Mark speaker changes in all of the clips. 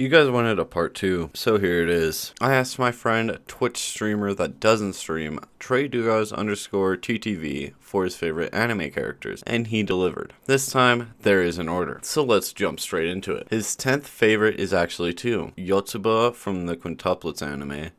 Speaker 1: You guys wanted a part two, so here it is. I asked my friend, a Twitch streamer that doesn't stream, Trae Dugas underscore TTV, for his favorite anime characters, and he delivered. This time, there is an order, so let's jump straight into it. His 10th favorite is actually two, Yotsuba from the Quintuplets anime,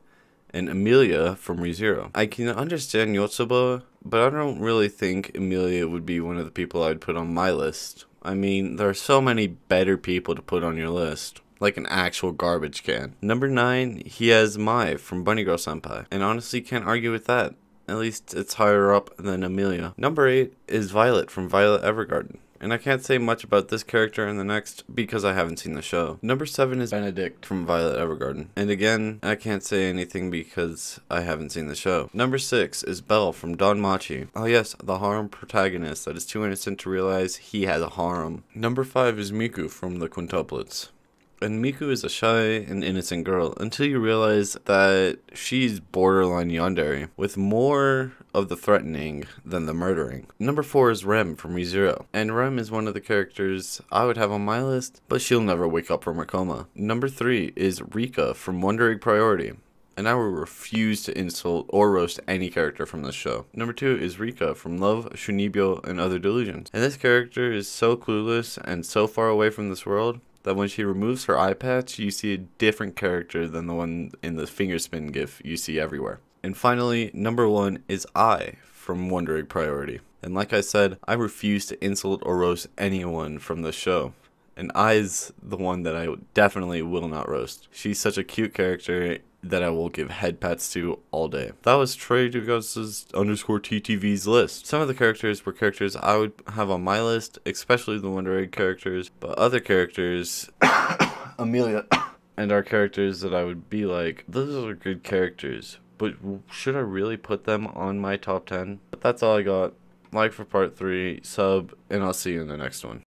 Speaker 1: and Emilia from ReZero. I can understand Yotsuba, but I don't really think Emilia would be one of the people I'd put on my list. I mean, there are so many better people to put on your list like an actual garbage can. Number 9, he has Mai from Bunny Girl Senpai, and honestly can't argue with that. At least it's higher up than Emilia. Number 8 is Violet from Violet Evergarden. And I can't say much about this character in the next because I haven't seen the show. Number 7 is Benedict from Violet Evergarden. And again, I can't say anything because I haven't seen the show. Number 6 is Bell from Danmachi. Oh yes, the harem protagonist that is too innocent to realize he has a harem. Number 5 is Miku from the Quintuplets. And Miku is a shy and innocent girl until you realize that she's borderline yandere, with more of the threatening than the murdering. Number 4 is Rem from ReZero, and Rem is one of the characters I would have on my list, but she'll never wake up from her coma. Number 3 is Rika from Wonder Egg Priority and I will refuse to insult or roast any character from this show. Number two is Rikka from Love, Chunibyo, and Other Delusions. And this character is so clueless and so far away from this world that when she removes her eye patch, you see a different character than the one in the finger spin gif you see everywhere. And finally, number one is Ai from Wonder Egg Priority. And like I said, I refuse to insult or roast anyone from the show. And Ai's the one that I definitely will not roast. She's such a cute character that I will give head pats to all day. That was Trae Dugas's underscore TTV's list. Some of the characters were characters I would have on my list, especially the Wonder Egg characters, but other characters, Emilia, and our characters that I would be like, those are good characters, but should I really put them on my top 10? But that's all I got. Like for part 3, sub, and I'll see you in the next one.